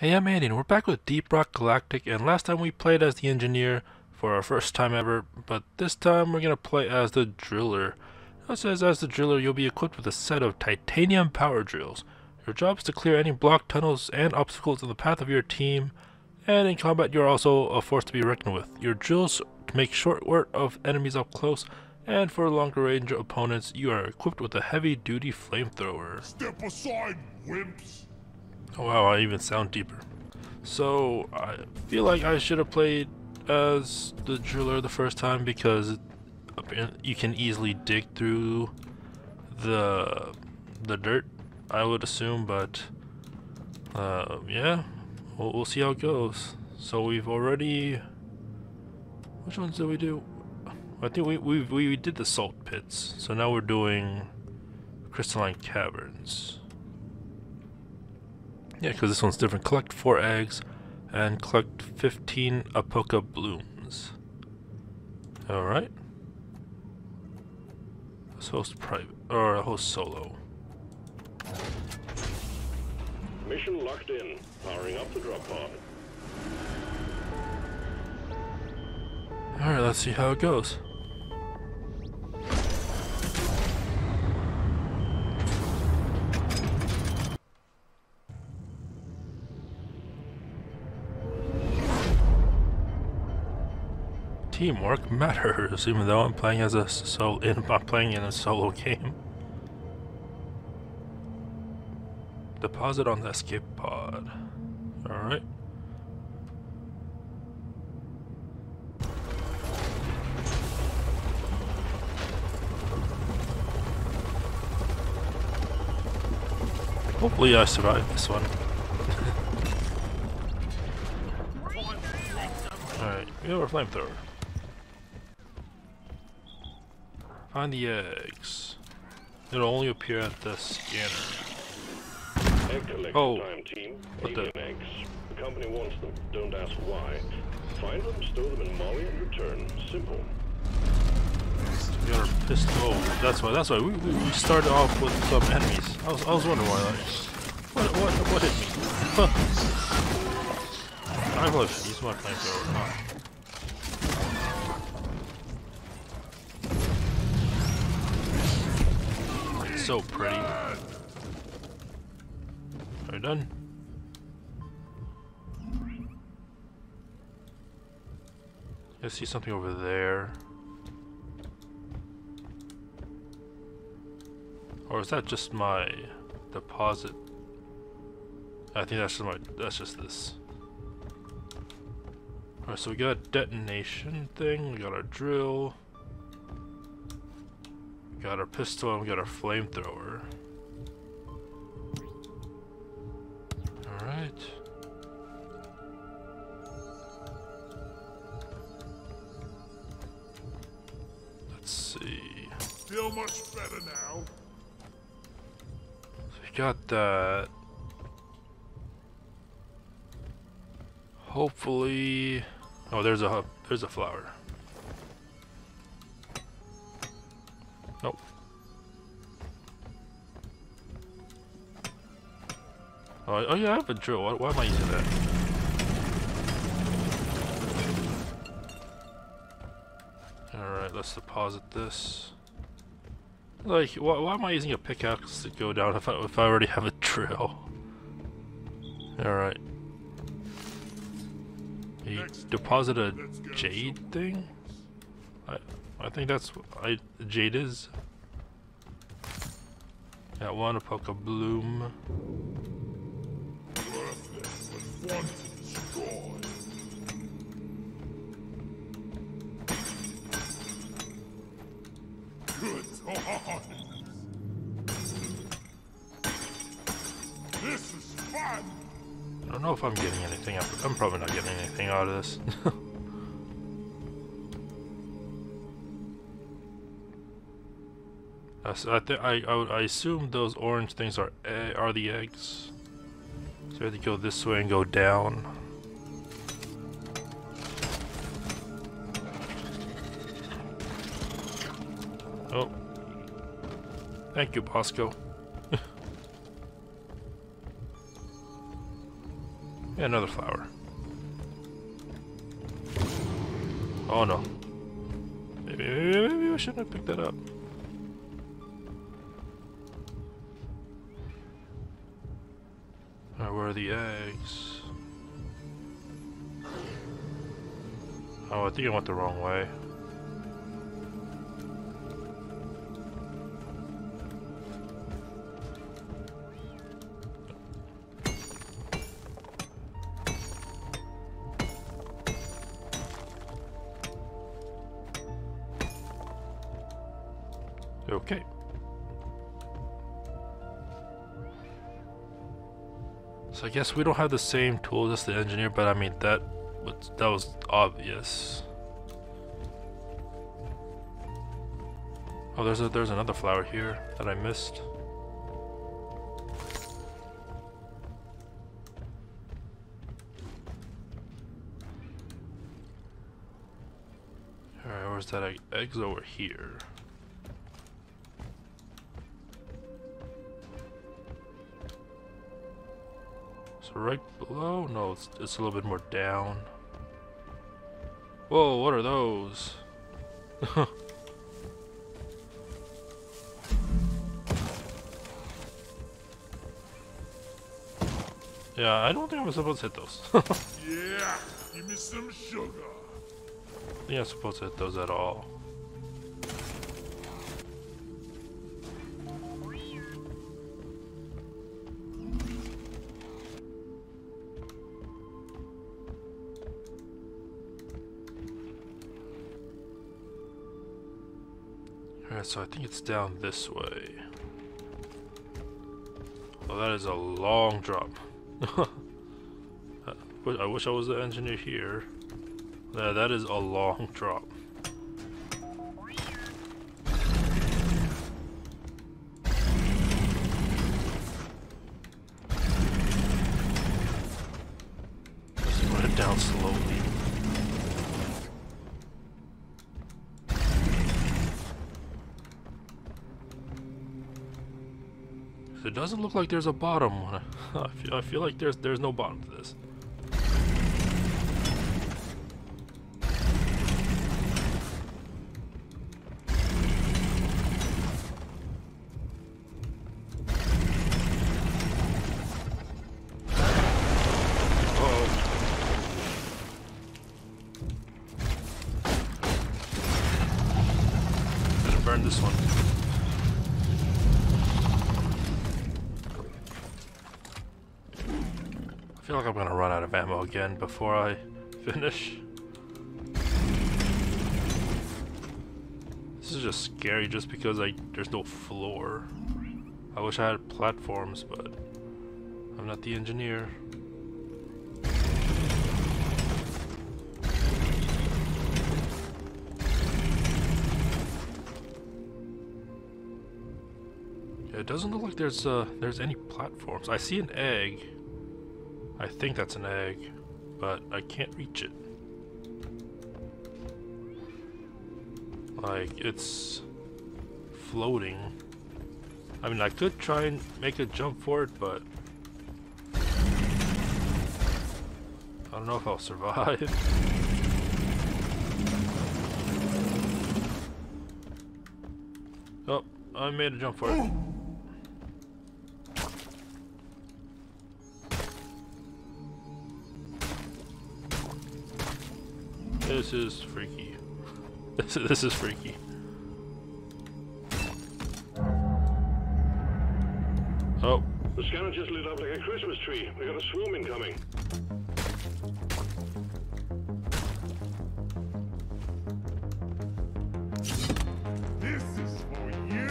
Hey, I'm Andy, and we're back with Deep Rock Galactic, and last time we played as the engineer for our first time ever, but this time we're gonna play as the driller. It says as the driller, you'll be equipped with a set of titanium power drills. Your job is to clear any blocked tunnels and obstacles in the path of your team, and in combat you're also a force to be reckoned with. Your drills to make short work of enemies up close, and for longer range opponents, you are equipped with a heavy-duty flamethrower. Step aside, wimps! Oh, wow, I even sound deeper. So, I feel like I should have played as the driller the first time because you can easily dig through the the dirt, I would assume, but uh, yeah, we'll, we'll see how it goes. So we've already... Which ones did we do? I think we, we, we did the salt pits, so now we're doing crystalline caverns. Yeah, because this one's different. Collect 4 eggs and collect 15 Apoca blooms. Alright. Let's host private, or host solo. Mission locked in. Powering up the drop pod. Alright, let's see how it goes. Teamwork matters, even though I'm playing as a solo. In, I'm playing in a solo game. Deposit on the escape pod. All right. Hopefully I survive this one. Alright, we have our flamethrower. Find the eggs. It'll only appear at the scanner. Egg oh, time, team. what the? eggs. The company wants them. Don't ask why. Find them, store them in Molly, and return. Simple. We got our pistol. Oh, that's why. That's why we, we, we started off with some enemies. I was I was wondering why. Like, what what what hit me? I'm gonna use my flamethrower. Huh? So pretty. Are we done? I see something over there. Or is that just my deposit? I think that's just my that's just this. Alright, so we got a detonation thing, we got our drill. Got our pistol and we got our flamethrower. Alright. Let's see. Feel much better now. So we got that. Hopefully... Oh, there's a there's a flower. Oh, oh yeah, I have a drill. Why, why am I using that? Alright, let's deposit this. Like, why, why am I using a pickaxe to go down if I, if I already have a drill? Alright. You deposit a jade thing? I, I think that's what I, jade is. Got one Apoca poke is fun. I don't know if I'm getting anything. I'm probably not getting anything out of this. I, I, I, I assume those orange things are eh, are the eggs. So we have to go this way and go down. Oh. Thank you, Bosco. Yeah, another flower. Oh no. Maybe, maybe, maybe I shouldn't have picked that up. Are the eggs? Oh, I think I went the wrong way. Guess we don't have the same tools as the engineer, but I mean that was that was obvious. Oh, there's a there's another flower here that I missed. Alright, where's that egg? Egg's over here. Right below? No, it's, it's a little bit more down. Whoa, what are those? yeah, I don't think I was supposed to hit those. Yeah, give me some sugar. I think I'm supposed to hit those at all. So I think it's down this way. Well, that is a long drop. I wish I was the engineer here. Yeah, that is a long drop. Let's run it down slowly. It doesn't look like there's a bottom. I feel, I feel like there's there's no bottom to this. Again before I finish. This is just scary just because I there's no floor. I wish I had platforms, but I'm not the engineer. It doesn't look like there's uh there's any platforms. I see an egg. I think that's an egg, but I can't reach it. Like it's floating. I mean, I could try and make a jump for it, but I don't know if I'll survive. oh, I made a jump for it. This is freaky. This is, this is freaky. Oh, The scanner just lit up like a Christmas tree. We got a swoom incoming. This is for you.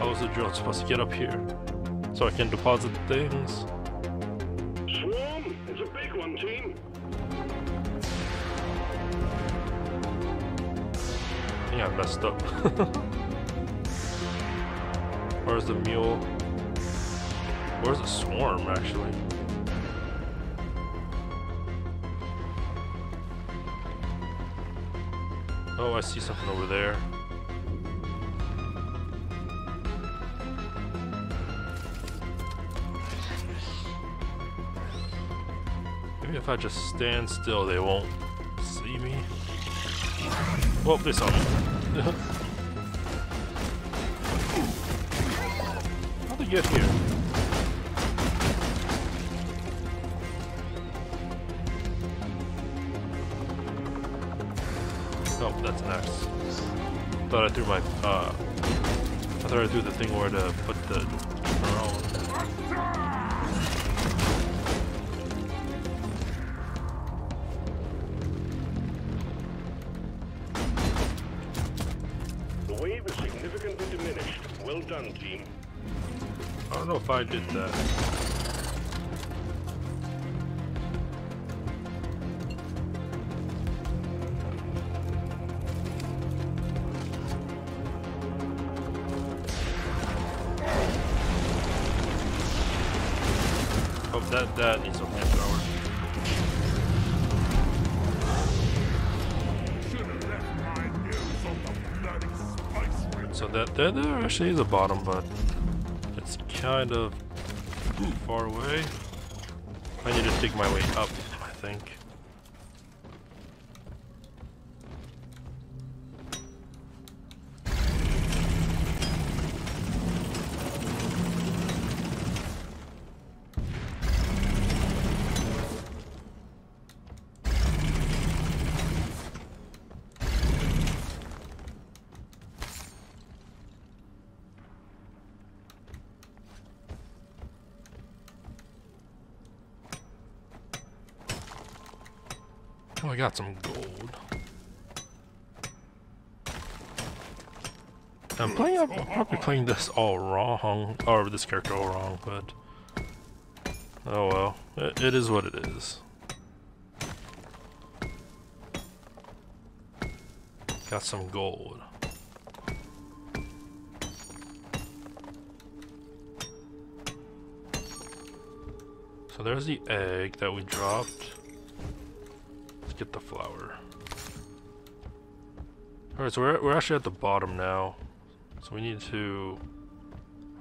how is the drone supposed to get up here? So I can deposit things? got messed up. Where's the mule? Where's the swarm, actually? Oh, I see something over there. Maybe if I just stand still, they won't see me. Well, they saw me. How'd they get here? Oh, that's an axe. Thought I threw my, uh... I thought I threw the thing where to put the if I did that. Oh, that that needs a ring. So that there, there actually is a bottom, but kind of far away. I need to dig my way up, I think. Got some gold. I'm playing. I'm probably playing this all wrong, or this character all wrong, but oh well. It, it is what it is. Got some gold. So there's the egg that we dropped. Get the flower. Alright, so we're, we're actually at the bottom now. So we need to...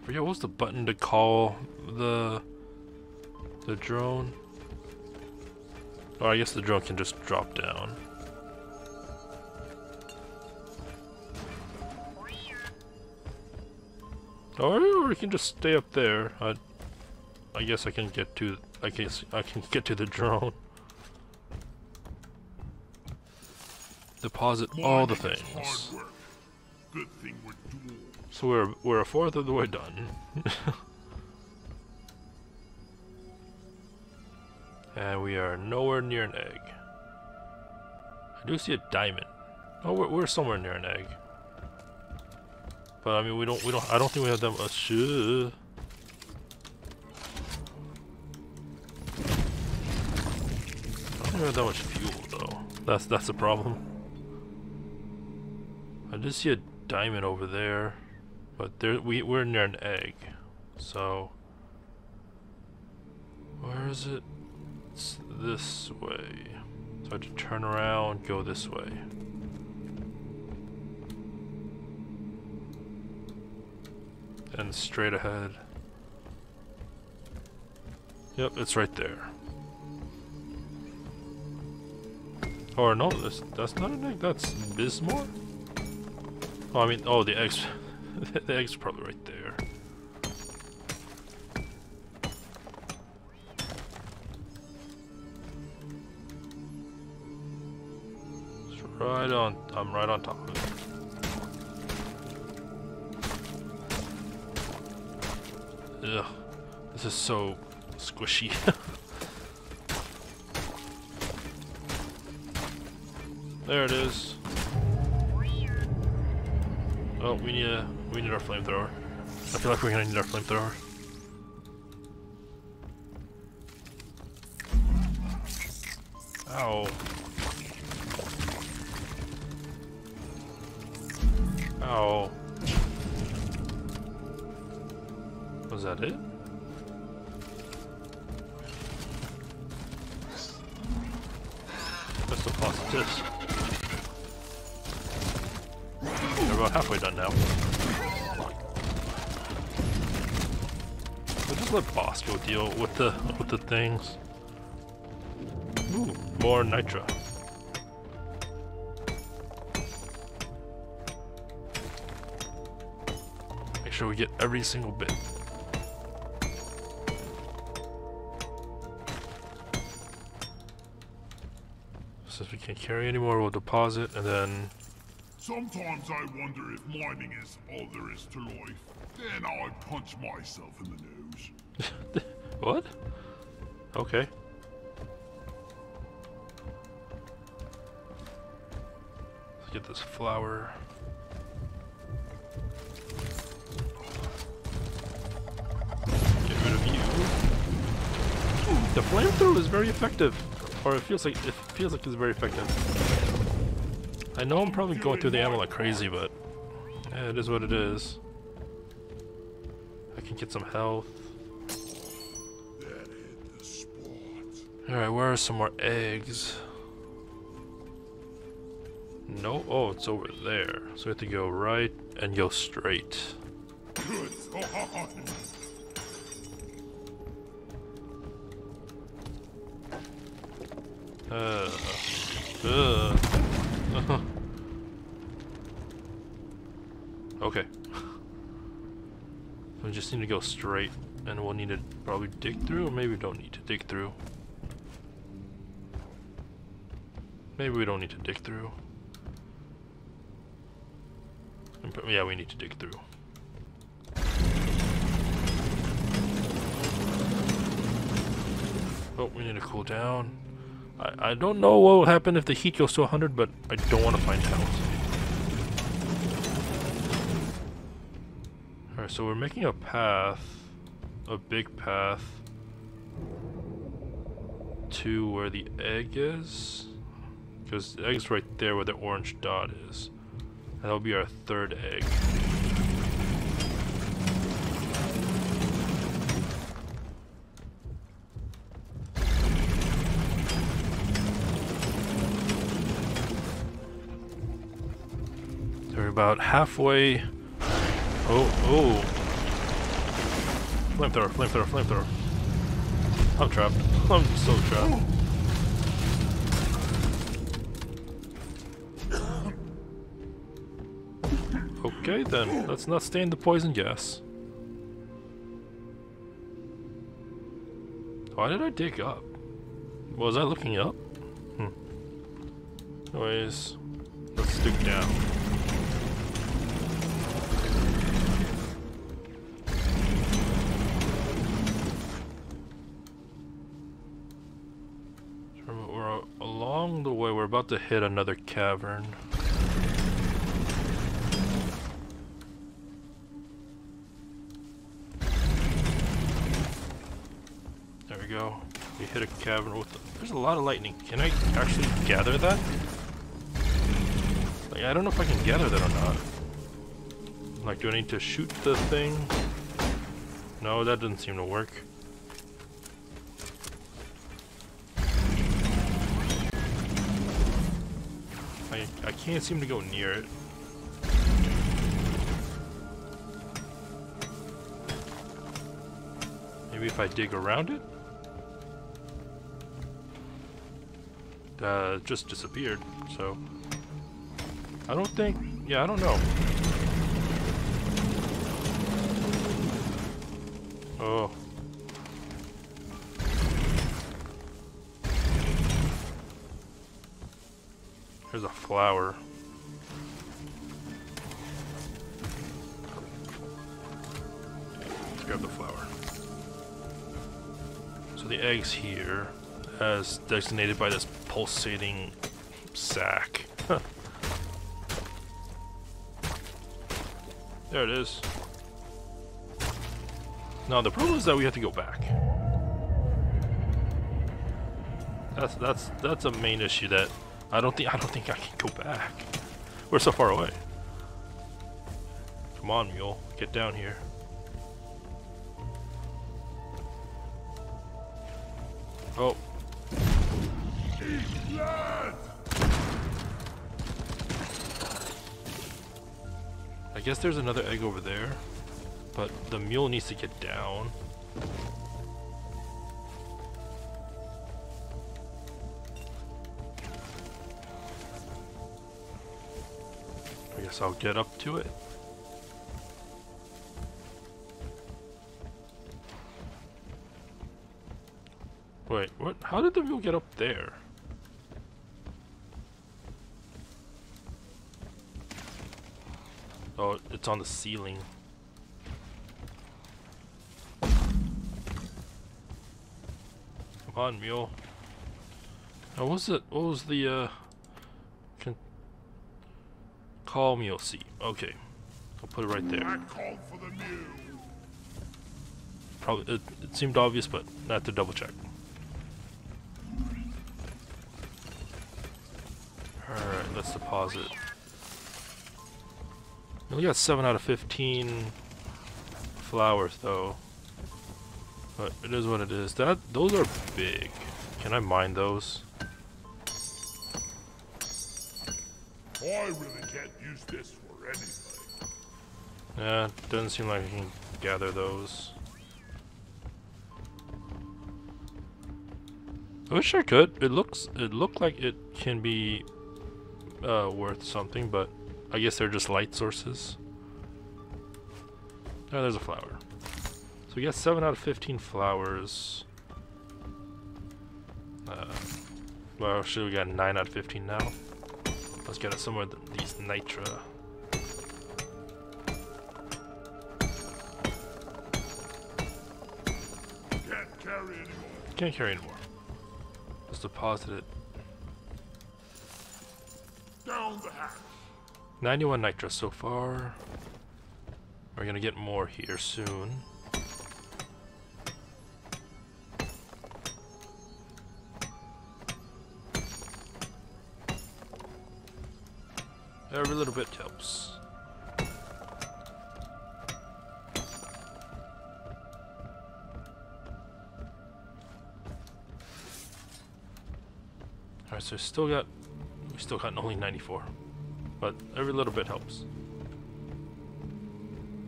I forget, what was the button to call the... the drone? Oh, I guess the drone can just drop down. Or we can just stay up there. I, I guess I can get to. I guess I can get to the drone. Deposit all the things. Good thing we're. So we're we're a fourth of the way done. and we are nowhere near an egg. I do see a diamond. Oh, we're, we're somewhere near an egg. But I mean, we don't we don't. I don't think we have that much. Uh, I don't have that much fuel though. That's that's the problem. I did see a diamond over there. But there, we we're near an egg, so where is it? It's this way. So I have to turn around, go this way. And straight ahead. Yep, it's right there. Or no, this that's not an egg. That's Bismor. Oh, I mean, oh, the eggs. the egg's probably right there. It's right on. I'm right on top of it. Ugh, this is so squishy. there it is. Oh, we need a we need our flamethrower. I feel like we're gonna need our flamethrower. Ow. Ow. Was that it? That's the positives. About halfway done now. We'll just let Bosco deal with the with the things. Ooh, more nitra. Make sure we get every single bit. Since we can't carry anymore, we'll deposit and then Sometimes I wonder if mining is all there is to life. Then I punch myself in the nose. What? Okay. Let's get this flower. Get rid of you. Ooh, the flamethrower is very effective. Or it feels like it feels like it's very effective. I know I'm probably going through the ammo like crazy, but yeah, it is what it is. I can get some health. Alright, where are some more eggs? No, oh, it's over there. So we have to go right and go straight. Thought. Uh, uh, okay. We just need to go straight, and we'll need to probably dig through, or maybe we don't need to dig through. Maybe we don't need to dig through. Yeah, we need to dig through. Oh, we need to cool down. I, I don't know what will happen if the heat goes to 100, but I don't want to find out. So we're making a path, a big path, to where the egg is. Because the egg's right there where the orange dot is. That'll be our third egg. We're about halfway. Oh, oh. Flamethrower, flamethrower, flamethrower. I'm trapped. I'm so trapped. Okay then, let's not stay in the poison gas. Why did I dig up? Was I looking up? Hmm. Anyways, let's dig down. To hit another cavern. There we go. We hit a cavern with. There's a lot of lightning. Can I actually gather that? Like, I don't know if I can gather that or not. Like, do I need to shoot the thing? No, that doesn't seem to work. Can't seem to go near it. Maybe if I dig around it? Uh, just disappeared, so... I don't think... Yeah, I don't know. Oh. Egg's here, as designated by this pulsating sack. there it is. Now the problem is that we have to go back. That's that's that's a main issue that I don't think I don't think I can go back. We're so far away. Come on, mule, get down here. Oh. I guess there's another egg over there, but the mule needs to get down. I guess I'll get up to it. How did the mule get up there? Oh, it's on the ceiling. Come on, mule. Oh, what was it? What was the, uh... Con call mule C. Okay. I'll put it right there. I for the mule. Probably, it, it seemed obvious, but I have to double check. Alright, let's deposit. We got 7 out of 15 flowers, though. But it is what it is. That Those are big. Can I mine those? I really can't use this for anything. Yeah, doesn't seem like I can gather those. I wish I could. It looks it looked like it can be uh, worth something, but I guess they're just light sources. Oh, there's a flower. So we got 7 out of 15 flowers. Uh, well, should we got 9 out of 15 now? Let's get some of these nitra. Can't carry anymore. Can't carry anymore. Just deposit it. 91 nitra so far. We're gonna get more here soon. Every little bit helps. Alright, so still got we still got only 94. But every little bit helps.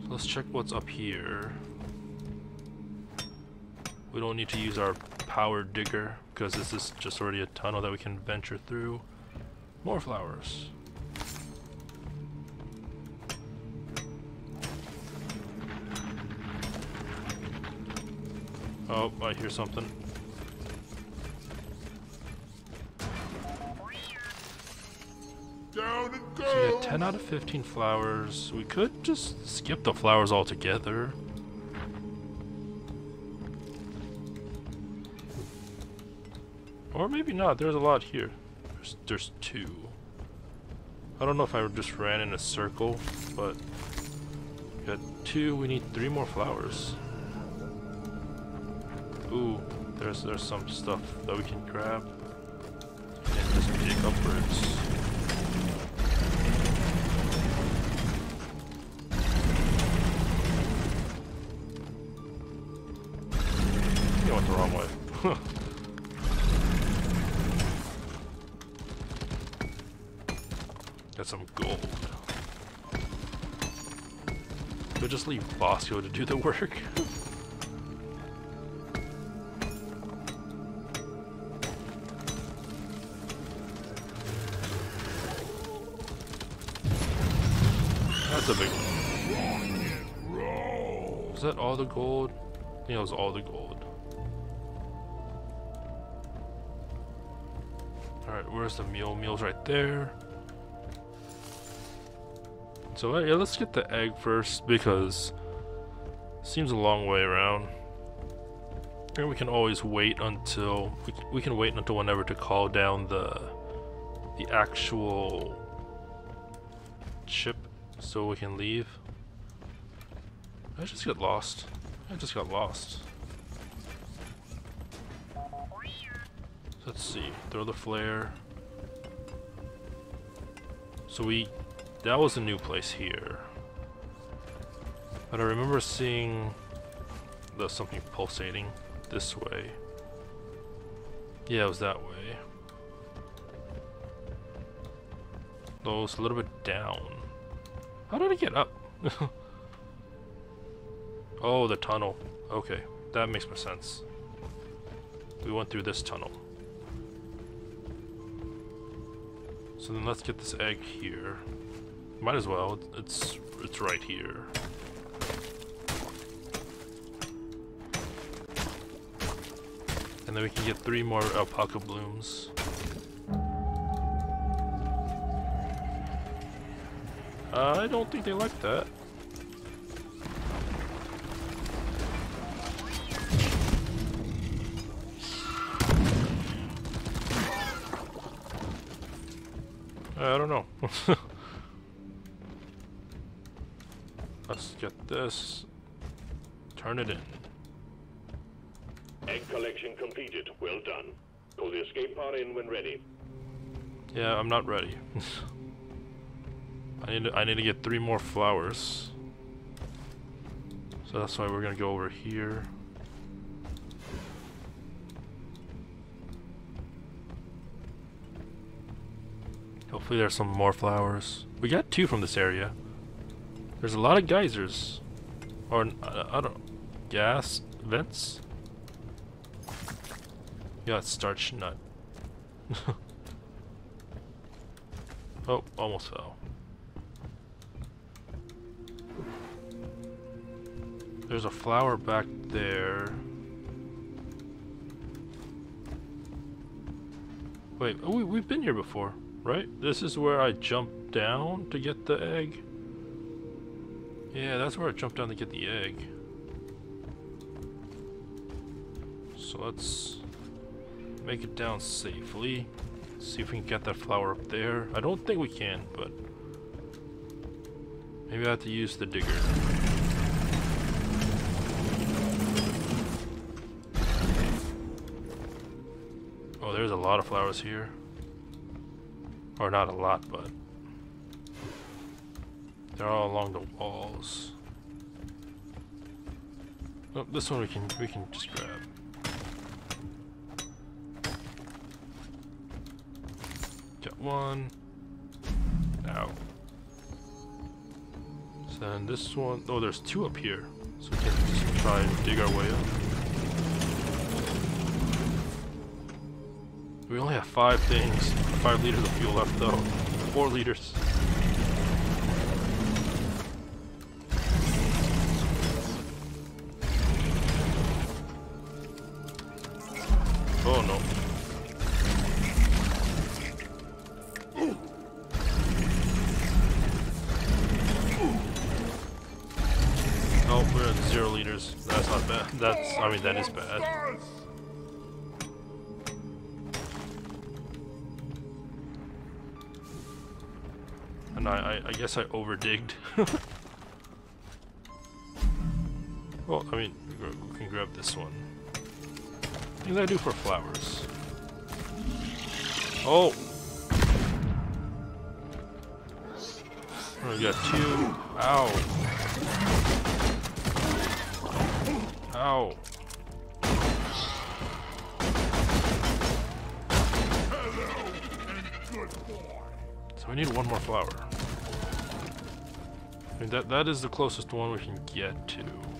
So let's check what's up here. We don't need to use our power digger because this is just already a tunnel that we can venture through. More flowers. Oh, I hear something. And So we go. got 10 out of 15 flowers. We could just skip the flowers altogether. Or maybe not. There's a lot here. There's, there's two. I don't know if I just ran in a circle, but we got two. We need three more flowers. Ooh, there's there's some stuff that we can grab and just pick upwards. Some gold. We'll just leave Bosco to do the work. That's a big one. Was that all the gold? I think it was all the gold. Alright, where's the meal? Meal's right there. So uh, yeah, let's get the egg first because seems a long way around. And we can always wait until we can, we can wait until whenever to call down the the actual ship so we can leave. I just got lost. I just got lost. Let's see. Throw the flare. So we... That was a new place here. But I remember seeing the something pulsating this way. Yeah, it was that way. Was a little bit down. How did I get up? oh, the tunnel. Okay, that makes more sense. We went through this tunnel. So then let's get this egg here. Might as well. It's it's right here. And then we can get three more Apoca blooms. Uh, I don't think they like that. I don't know. Let's get this. Turn it in. Egg collection completed. Well done. Call the escape pod in when ready. Yeah, I'm not ready. I need to, I need to get three more flowers. So that's why we're gonna go over here. Hopefully there's some more flowers. We got two from this area. There's a lot of geysers. Or, I don't gas vents? Yeah, starch nut. oh, almost fell. There's a flower back there. Wait, oh, we, we've been here before, right? This is where I jumped down to get the egg? Yeah, that's where I jumped down to get the egg. So let's make it down safely. See if we can get that flower up there. I don't think we can, but maybe I have to use the digger. Oh, there's a lot of flowers here. Or not a lot, but they're all along the walls. Oh, this one we can we can just grab. Got one. Ow. So then this one, oh, there's two up here. So we can just try and dig our way up. We only have five things, five liters of fuel left though. Four liters. I mean, that is bad. And I, I, I guess I overdigged. well, I mean, we can grab this one. What do I do for flowers? Oh, we got two. Ow. Ow. We need one more flower. I mean, that, that is the closest one we can get to.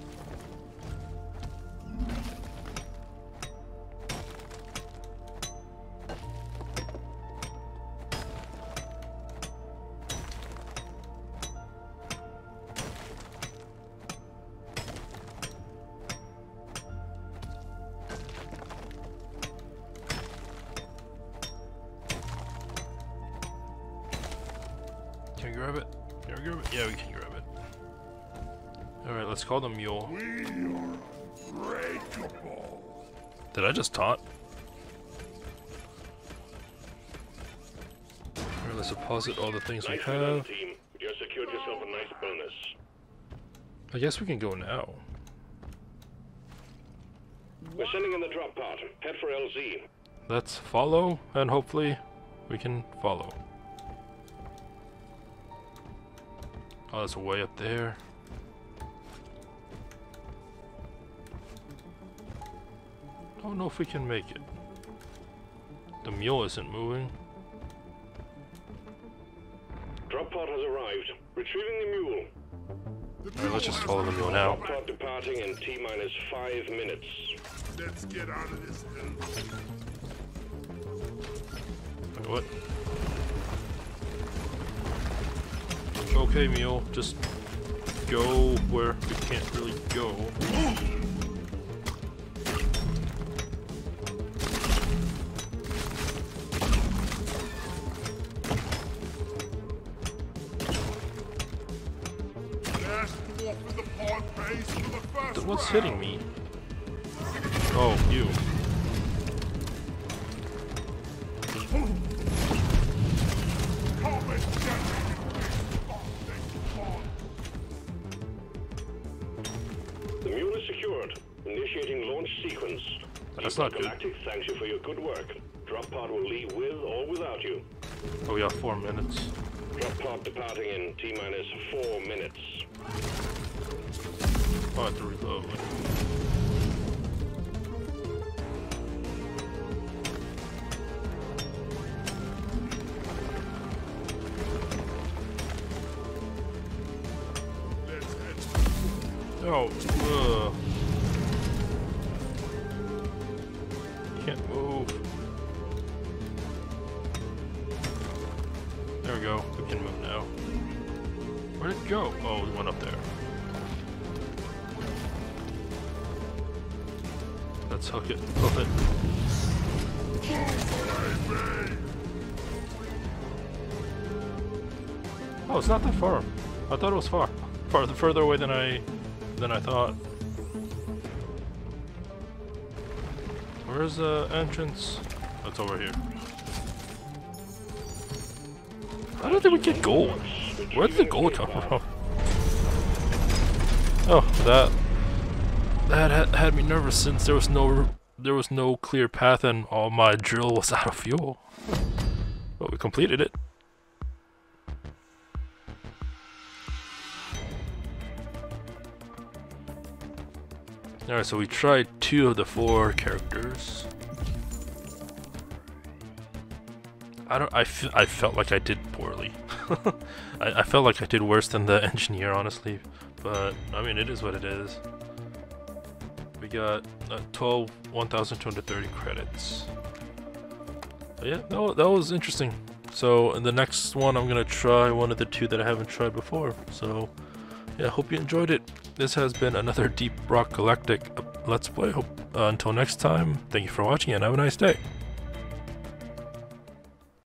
We grab it? Yeah, we can grab it. Alright, let's call the mule. We are unbreakable. Did I just taunt? Alright, let's deposit all the things we have. team. You secured yourself a nice bonus. I guess we can go now. We're sending in the drop pod. Head for LZ. Let's follow, and hopefully we can follow. Oh, that's way up there. Don't know if we can make it. The mule isn't moving. Drop pod has arrived. Retrieving the mule. Alright, let's just follow the mule now. Drop pod departing in T minus five minutes. Let's get out of this house. Wait, what? Okay, Mule, just go where you can't really go. Last dwarf in the pod pays for the first Th- What's hitting me? That's not good. Galactic thanks you for your good work. Drop pod will leave with or without you. Oh, we got four minutes. Drop pod departing in T minus four minutes. Oh, I have to reload. Oh, far. I thought it was far. Far further away than I than I thought. Where's the entrance? It's over here. I don't think we get gold. Where did the gold come from? Oh, that that had, had me nervous since there was no there was no clear path and all my drill was out of fuel. But we completed it. Alright, so we tried two of the four characters. I don't. I, I felt like I did poorly. I, I felt like I did worse than the engineer, honestly. But I mean, it is what it is. We got uh, 12, 1,230 credits. But yeah, that, that was interesting. So in the next one, I'm gonna try one of the two that I haven't tried before. So yeah, I hope you enjoyed it. This has been another Deep Rock Galactic uh, Let's Play. Hope uh, until next time, thank you for watching and have a nice day.